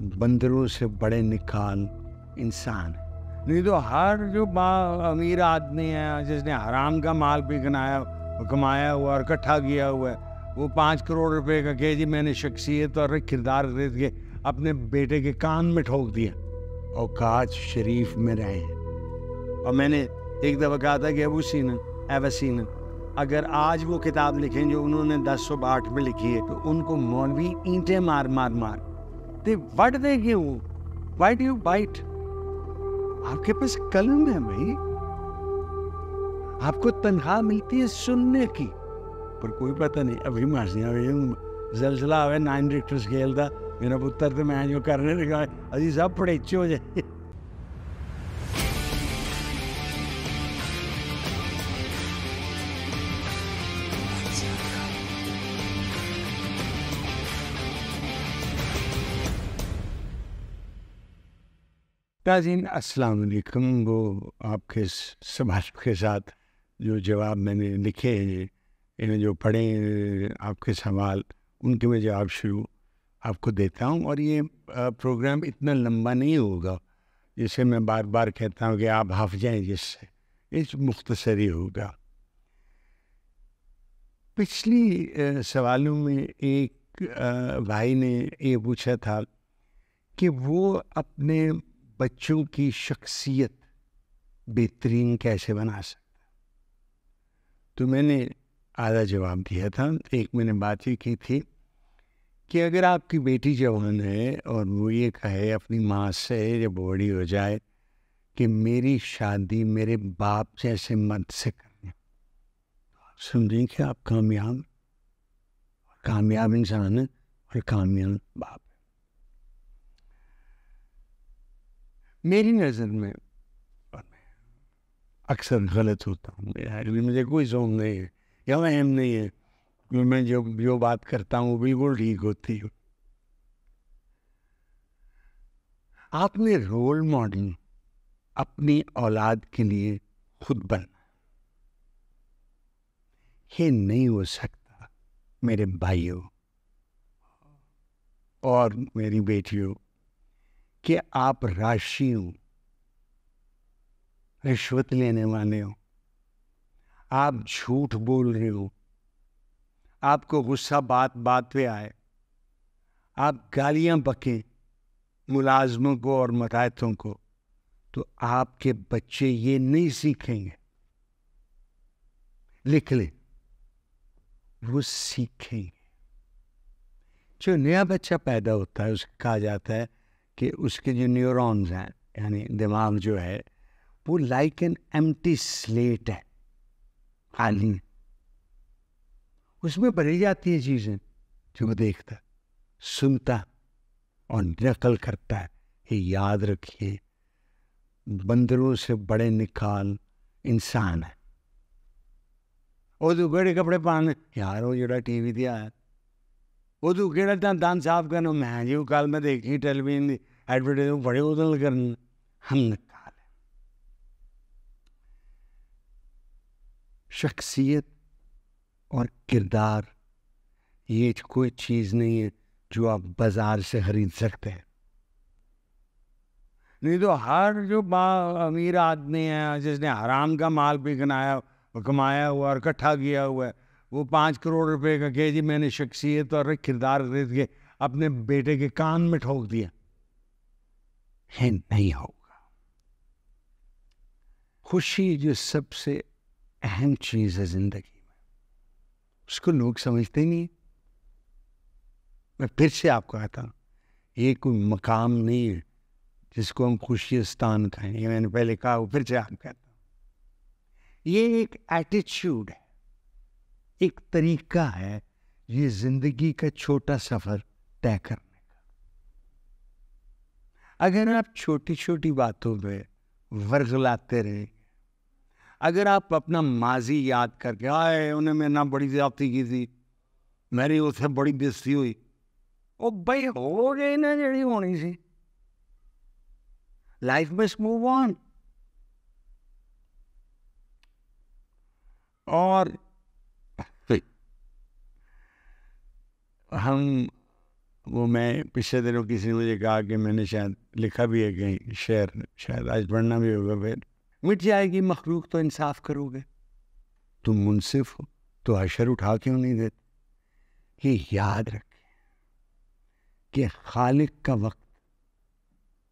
बंदरों से बड़े निकाल इंसान नहीं तो हर जो अमीर आदमी है, जिसने हराम का माल भी कमाया कमाया हुआ और इकट्ठा किया हुआ है, वो पाँच करोड़ रुपए का कह, जी, मैंने शख्सियत और किरदार खरीद के अपने बेटे के कान में ठोक दिया। और काज शरीफ में रहे और मैंने एक दफ़ा कहा था कि अबू सीन एवसीन अगर आज वो किताब लिखें जो उन्होंने दस सौ में लिखी है तो उनको मौलवी ईंटें मार मार मार। दे वट दे क्यों वाई डू यू बाइट आपके पास कलम है भाई। आपको तनख्वाह मिलती है सुनने की। पर कोई पता नहीं, अभी मारसियाँ जलसला आवे नाइन रिक्टर स्केल का मेरा पुत्र तो मैं जो करने लगा अभी सब पड़ेचे हो जाए। नाजीन अस्सलाम वालेकुम। वो आपके सवाल के साथ जो जवाब मैंने लिखे हैं, इन्हें जो पढ़े आपके सवाल, उनके मैं जवाब शुरू आपको देता हूँ। और ये प्रोग्राम इतना लंबा नहीं होगा, जिसे मैं बार बार कहता हूँ कि आप हाफ़ जाएँ जिससे, इस मुख्तसरी होगा। पिछली सवालों में एक भाई ने ये पूछा था कि वो अपने बच्चों की शख्सियत बेहतरीन कैसे बना सकता तो मैंने आधा जवाब दिया था, एक मैंने बात ही की थी कि अगर आपकी बेटी जवान है और वो ये कहे, अपनी माँ से जब बड़ी हो जाए कि मेरी शादी मेरे बाप जैसे मर्द से करनी। समझें कि आप कामयाब कामयाब इंसान है और कामयाब बाप। मेरी नज़र में अक्सर गलत होता हूँ। मुझे कोई शौक नहीं है, या अहम नहीं है। कि मैं जो जो बात करता हूँ बिल्कुल ठीक होती हूँ। आपने रोल मॉडल अपनी औलाद के लिए खुद बनना ये नहीं हो सकता, मेरे भाइयों और मेरी बेटियों कि आप राशि हो, रिश्वत लेने वाले हो, आप झूठ बोल रहे हो, आपको गुस्सा बात बात पे आए, आप गालियाँ बके मुलाजमों को और मतायतों को तो आपके बच्चे ये नहीं सीखेंगे। लिख ले, वो सीखेंगे। जो नया बच्चा पैदा होता है उसका कहा जाता है कि उसके जो न्यूरॉन्स हैं, यानी दिमाग जो है, वो लाइक एन एम्प्टी स्लेट है। खाली। उसमें भरी जाती है चीज़ें जो देखता, सुनता और नकल करता है। ये याद रखिए, बंदरों से बड़े निकाल इंसान है। और जो बड़े कपड़े पहने, यार वो जोड़ा टीवी दिया है। ಅದು ಕೇಳತ್ತೆ तो मैं जी कल मैं देखी टेलीविज़न की एडवर्टाइज बड़े उदल कर हम शख्सियत और किरदार, ये कोई चीज़ नहीं है जो आप बाज़ार से खरीद सकते हैं। नहीं तो हर जो अमीर आदमी है, जिसने हराम का माल भी कमाया कमाया हुआ और इकट्ठा किया हुआ है वो पाँच करोड़ रुपए का कह जी मैंने शख्सियत और किरदार खरीद के अपने बेटे के कान में ठोक दिया। है नहीं होगा। खुशी जो सबसे अहम चीज़ है ज़िंदगी में। उसको लोग समझते नहीं मैं फिर से आपको कहता हूँ, ये कोई मकाम नहीं है जिसको हम खुशी स्थान कहें मैंने पहले कहा फिर से आप कहता हूँ। ये एक एटीट्यूड है। एक तरीका है ये ज़िंदगी का छोटा सफ़र तय करने का। अगर आप छोटी छोटी बातों पे वर्ग लाते रहे, अगर आप अपना माजी याद करके, आए, उन्हें मेरे ना बड़ी ज्यादती की थी, मेरी उससे बड़ी बेस्ती हुई। ओ भाई, हो गई ना जड़ी होनी सी लाइफ में मूव ऑन और हम, वो मैं पिछले दिनों किसी ने मुझे कहा कि मैंने शायद लिखा भी है कहीं शेर शायद आज पढ़ना भी होगा फिर। मिट जाएगी, मखलूक तो इंसाफ करोगे। तुम मुनसिफ हो तो अशर उठा क्यों नहीं देते? ये याद रखें कि खालिक का वक्त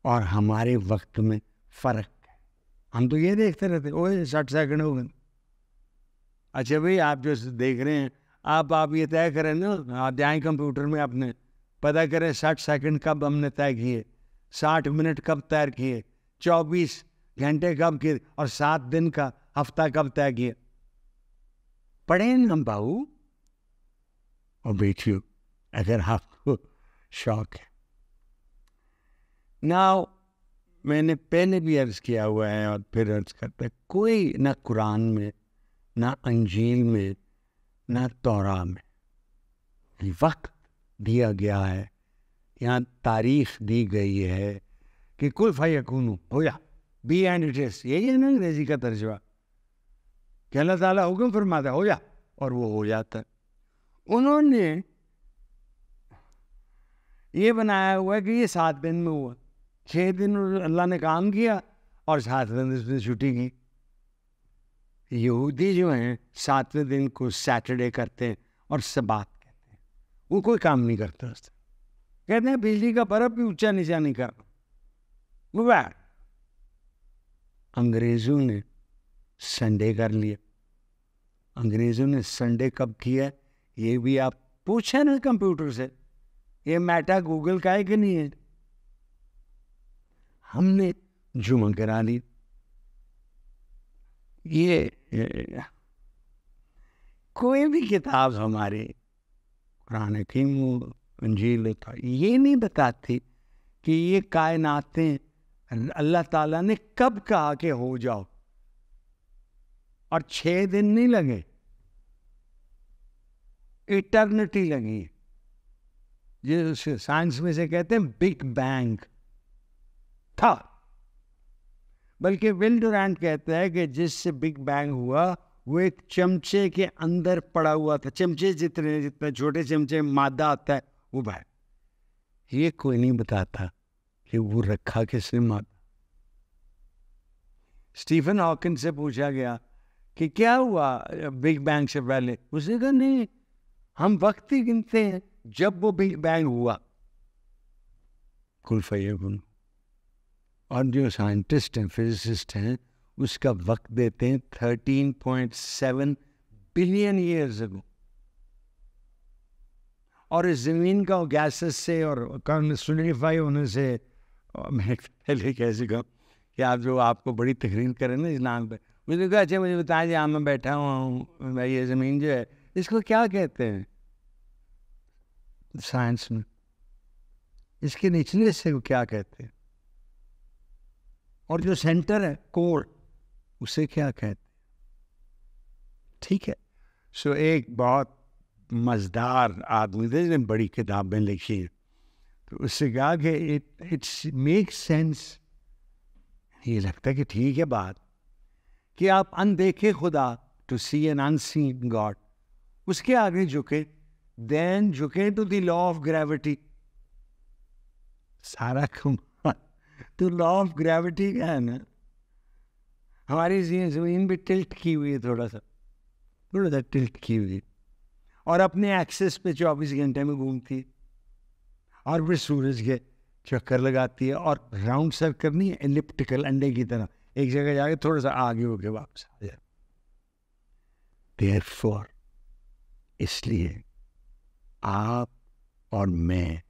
और हमारे वक्त में फ़र्क है। हम तो ये देखते रहते ओए, साठ सेकंड हो गए। अच्छा भाई, आप जो देख रहे हैं आप आप ये तय करें ना आप जाएँ कंप्यूटर में अपने पता करें साठ सेकंड कब हमने तय किए, साठ मिनट कब तय किए, चौबीस घंटे कब किए और सात दिन का हफ़्ता कब तय किए। पढ़े हम बाबू। और बेटियों, अगर आपको शौक है। ना मैंने पहले भी अर्ज़ किया हुआ है और फिर अर्ज़ करता कोई ना कुरान में, ना अंजील में ना तौरा में वक्त दिया गया है, यहाँ तारीख दी गई है कि कुल फ़यकून हो जा बी एंड इट इज़ यही है ना अंग्रेज़ी का तर्जवा कि अल्लाह ताला हुक्म फरमाता हो जा और वो हो जाता उन्होंने ये बनाया हुआ है कि ये सात दिन में हुआ। छः दिन अल्लाह ने काम किया और सात दिन उसने छुट्टी की। यहूदी जो हैं, सातवें दिन को सैटरडे करते हैं और सबात कहते हैं। वो कोई काम नहीं करता उससे कहते हैं, बिजली का बर्फ़ भी ऊँचा नीचा नहीं कर। वो अंग्रेज़ों ने संडे कर लिया। अंग्रेज़ों ने संडे कब किया? ये भी आप पूछे ना कंप्यूटर से। ये मैटा गूगल का है कि नहीं है? हमने जुमा करा ली। ये, कोई भी किताब हमारे कुरान हकीम अंजील था ये नहीं बताती कि ये कायनातें अल्लाह ताला ने कब कहा कि हो जाओ। और छह दिन नहीं लगे। इटर्निटी लगी। जिस साइंस में से कहते हैं बिग बैंग। था। बल्कि विल डुरांट कहता है कि जिससे बिग बैंग हुआ, वो एक चमचे के अंदर पड़ा हुआ था। चमचे जितने जितने छोटे चमचे, मादा आता है, वो भाई ये कोई नहीं बताता कि वो रखा किसने मादा। स्टीफन हॉकिन से पूछा गया कि क्या हुआ बिग बैंग से पहले? उसने कहा, नहीं, हम वक्त ही गिनते हैं जब वो बिग बैंग हुआ। कुल और जो साइंटिस्ट हैं फिजिसिस्ट हैं, उसका वक्त देते हैं thirteen point seven billion years ago और इस ज़मीन का गैसेस से और सोलिडिफाई होने से मैं पहले कैसे कहूँ कि आप जो आपको बड़ी तकरीर करें ना इस नाम पर मुझे कहा अच्छा मुझे बताया जहाँ मैं बैठा हुआ हूँ भाई ये ज़मीन जो है, इसको क्या कहते हैं? साइंस में। इसके निचले हिस्से को क्या कहते हैं? और जो सेंटर है कोर उसे क्या कहते ठीक है। सो एक बहुत मज़दार आदमी थे, जिसने बड़ी किताबें लिखी तो उससे कहा कि इट इट्स मेक सेंस ये लगता है कि ठीक है बात। कि आप अनदेखे खुदा to see an unseen God उसके आगे झुके देन झुके to the law of gravity सारा तो लॉ ऑफ़ ग्रेविटी क्या है। ना हमारी ज़मीन भी टिल्ट की हुई है थोड़ा सा। थोड़ा सा टिल्ट की हुई है। और अपने एक्सेस पे चौबीस घंटे में घूमती है। और फिर सूरज के चक्कर लगाती है और राउंड सर करनी है एलिप्टिकल अंडे की तरह। एक जगह जाके थोड़ा सा आगे होके वापस आ जाए। देयर फॉर इसलिए आप और मैं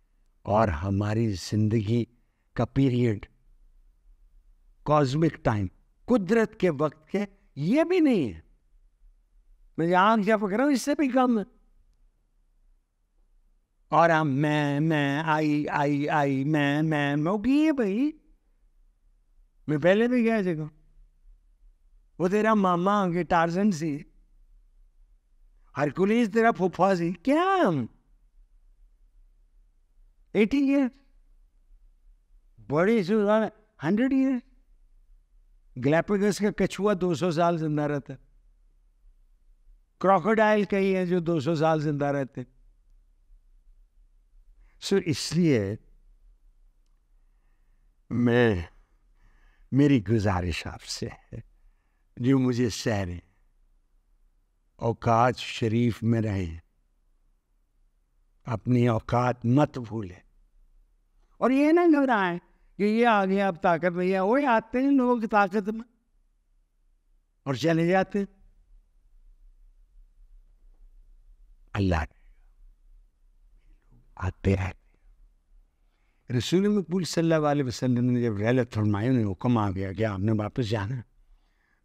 और हमारी ज़िंदगी का पीरियड कॉस्मिक टाइम कुदरत के वक्त के, ये भी नहीं है। मैं आँख जब पकड़ रहा हूँ, इससे भी कम। है और हम मैं मैं, आई आई आई, मैं मैं मैं भी है भाई। मैं पहले भी गया जगह वो तेरा मामा के टार्जन सी। हरकुलीस तेरा फुफा सी। क्या एटी ईयर बड़ी सुधार हंड्रेड ईयर ग्लैपेगस का कछुआ 200 साल ज़िंदा रहता है। क्रोकोडाइल कई है जो 200 साल ज़िंदा रहते सो इसलिए मैं, मेरी गुजारिश आपसे है, जो मुझे सहरे औकात शरीफ में रहे, अपनी औकात मत भूले। और ये ना घबराए कि ये आ गया अब ताकत नहीं है, वो आते हैं लोग ताकत में और चले जाते अल्लाह आते रहते रसूल मकबूल सल्लल्लाहु अलैहि वसल्लम ने जब रहलत फरमाई, उन्हें हुक्म आ गया क्या आपने वापस जाना।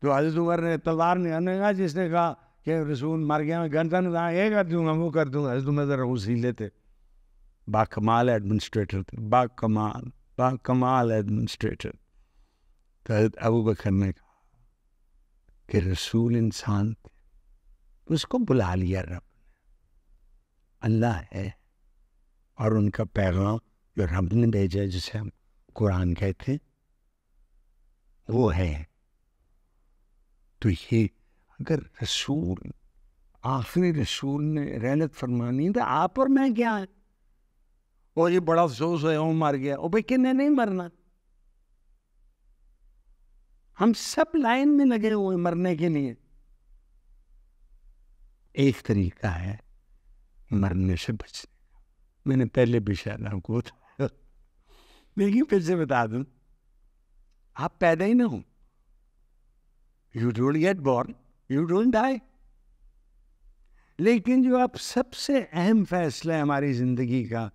तो हज़रत उमर ने तलवार ने कहा, जिसने कहा कि रसूल मर गया, मैं गनता ने कहा ये कर दूँगा, वो कर दूँगा। हज़रत उमर जरा उसीले थे बाकमाल एडमिनिस्ट्रेटर थे, बाकमाल। बाकमाल एडमिनिस्ट्रेटर हज़रत अबू बकर ने कहा कि रसूल इंसान थे उसको बुला लिया रब ने अल्लाह है और उनका पैगाम जो रब ने भेजा जिसे हम कुरान कहते वो है तो ये अगर रसूल आखिरी रसूल ने रहनत फरमानी तो आप और मैं क्या है और ये बड़ा अफसोस है वो मर गया। वो भाई, किन्ने नहीं मरना? हम सब लाइन में लगे हुए मरने के लिए। एक तरीका है, मरने से बचने का। मैंने पहले भी शायद आपको लेकिन फिर से बता दूँ, आप पैदा ही ना हो। You don't get born you don't die लेकिन जो आप सबसे अहम फैसला है हमारी ज़िंदगी का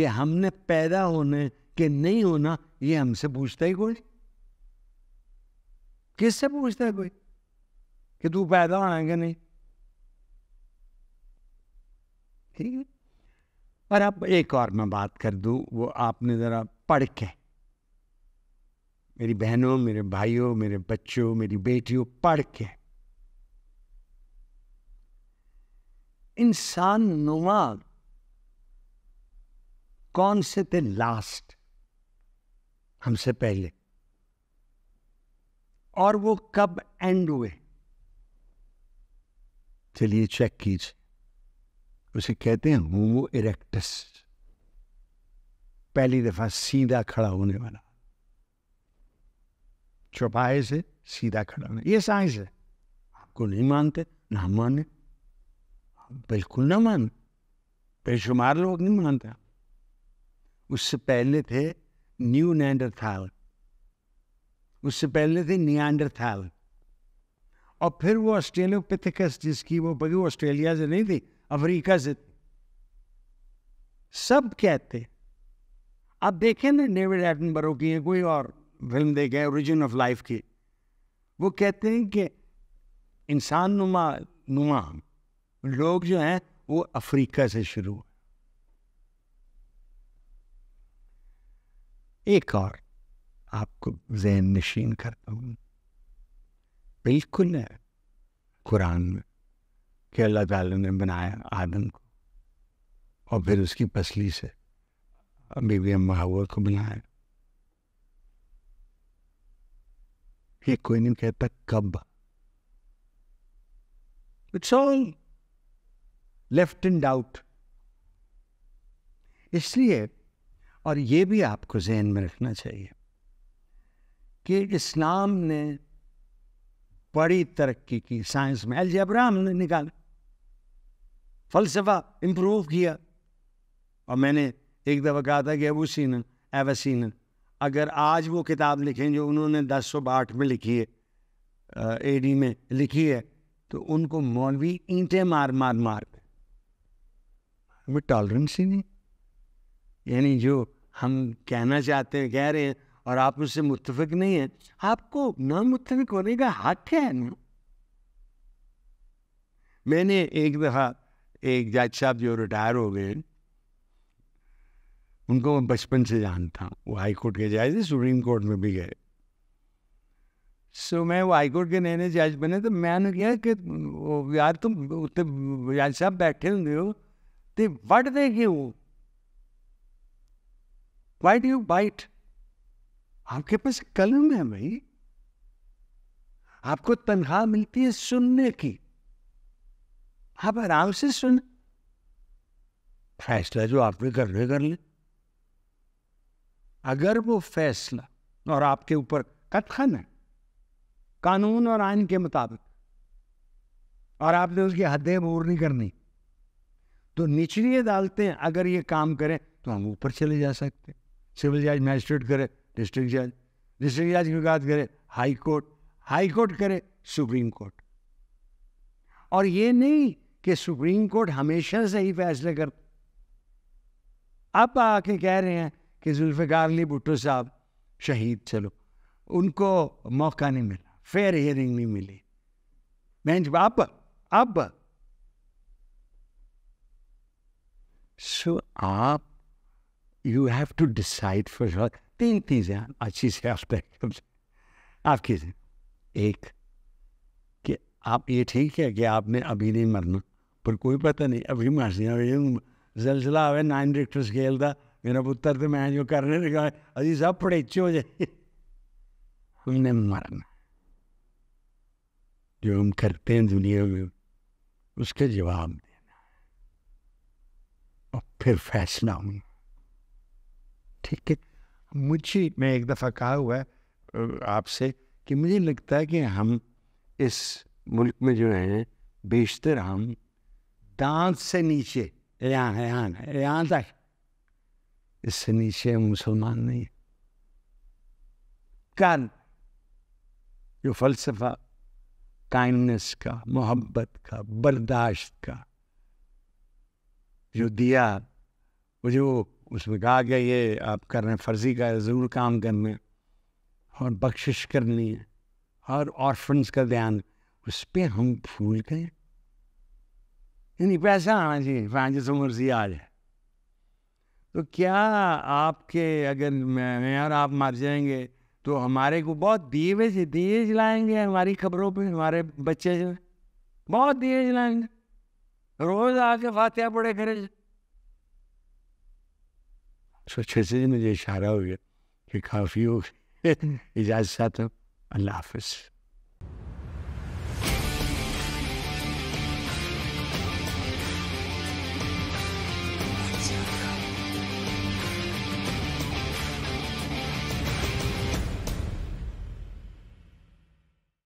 कि हमने पैदा होने के नहीं होना, ये हमसे पूछता ही कोई? किससे पूछता है कोई? कि तू पैदा होना है कि नहीं? ठीक है। और अब एक और मैं बात कर दूँ, वो आपने ज़रा पढ़ के। मेरी बहनों, मेरे भाइयों, मेरे बच्चों, मेरी बेटियों, पढ़ के। इंसान नुमा कौन से थे लास्ट हमसे पहले। और वो कब एंड हुए? चलिए चेक कीजिए। उसे कहते हैं होमो इरेक्टस पहली दफ़ा सीधा खड़ा होने वाला। चौपाए से सीधा खड़ा होने। ये साइंस है। आपको नहीं मानते, ना माने। बिल्कुल ना मान। बेशुमार लोग नहीं मानते उससे पहले थे न्यू नैंडरथाल उससे पहले थे नियांडरथाल और फिर वो ऑस्ट्रेलियोपिथिकस जिसकी वो बगी ऑस्ट्रेलिया से नहीं थी, अफ्रीका से सब कहते आप देखें ना डेविड एटनबरो की है कोई और फ़िल्म देखें ओरिजिन ऑफ़ लाइफ की। वो कहते हैं कि इंसान नुमा नुमा लोग जो हैं, वो अफ्रीका से शुरू एक और आपको जहन नशीन करता हूँ। बिल्कुल है कुरान में कि अल्लाह ताला ने बनाया आदम को और फिर उसकी पसली से बीबी अम्मा हवा को बनाया ये कोई नहीं कहता कब। It's all left in doubt इसलिए और ये भी आपको जहन में रखना चाहिए कि इस्लाम ने बड़ी तरक्की की, साइंस में अलजबरा हमने निकाला, फलसफा इम्प्रूव किया। और मैंने एक दफ़ा कहा था कि अबू सीन एवसीन अगर आज वो किताब लिखें जो उन्होंने दस सौ बाठ में लिखी है ए डी में लिखी है तो उनको मौलवी ईंटें मार मार मार में टॉलरेंस ही नहीं। यानी जो हम कहना चाहते हैं कह रहे हैं और आप उससे मुतफिक नहीं है आपको न मुतफिक होने का हक है ना? मैंने एक दफ़ा एक जज साहब जो रिटायर हो गए उनको मैं बचपन से जानता हूँ। वो हाई कोर्ट के जज थे सुप्रीम कोर्ट में भी गए। सो so, मैं वो हाई कोर्ट के नए नए जज बने तो मैंने किया कि यार तुम उत्तर जज साहब बैठे होंगे हो तो वट दे क्यों? वाई डू यू बाइट आपके पास कलम है भाई। आपको तनख्वाह मिलती है सुनने की। आप आराम से सुन। फैसला जो आपने कर रहे कर ले। अगर वो फैसला और आपके ऊपर कथन है, कानून और आइन के मुताबिक, और आपने उसकी हदें मूर नहीं करनी तो निचली अदालतें अगर ये काम करें तो हम ऊपर चले जा सकते सिविल जज मैजिस्ट्रेट करे, डिस्ट्रिक्ट जज डिस्ट्रिक्ट जज की बात करे, हाई कोर्ट हाई कोर्ट करे, सुप्रीम कोर्ट। और ये नहीं कि सुप्रीम कोर्ट हमेशा से ही फैसले कर अब आके कह रहे हैं कि जुल्फ़िकार अली भुट्टो साहब शहीद चलो। उनको मौका नहीं मिला, फेयर हियरिंग नहीं मिली। बेंच अब अब। सो आप you have to decide for तीन चीज़ें अच्छी से आप आपकी एक, कि आप ये ठीक है कि आपने अभी नहीं मरना, पर कोई पता नहीं, अभी मर जलजिला आवे, नाइन रिक्टर स्केल का मेरा पुत्र तो मैं जो करने लगा अभी सब पड़ेचे हो जाए। हमने मरना। जो हम करते हैं दुनिया में, उसके जवाब देना और फिर फैसला होना। ठीक है। मुझे मैं एक दफ़ा कहा हुआ है आपसे कि मुझे लगता है कि हम इस मुल्क में जो है, बेशतर हम दांत से नीचे, यहाँ है यहाँ है, यहाँ तक, इससे नीचे हम मुसलमान नहीं कान जो फलसफा, काइंडनेस का, मोहब्बत का, बर्दाश्त का, जो दिया, वो जो उसमें कहा गया ये आप कर रहे हैं, फर्जी का ज़रूर काम करने और बख्शिश करनी है और ऑर्फन्स का ध्यान उस पर हम भूल गए यानी पैसा आना चाहिए, पाँच सौ मर्ज़ी आ जाए। तो क्या आपके अगर मैं और आप मर जाएँगे तो हमारे को बहुत दिए से दिए जलाएँगे हमारी खबरों पे, हमारे बच्चे जो बहुत दिए जलाएँगे रोज आके फातिहा पड़े करे। सोचे से मुझे इशारा हो गया कि काफ़ी हो इजाज़त अल्लाह हाफिज़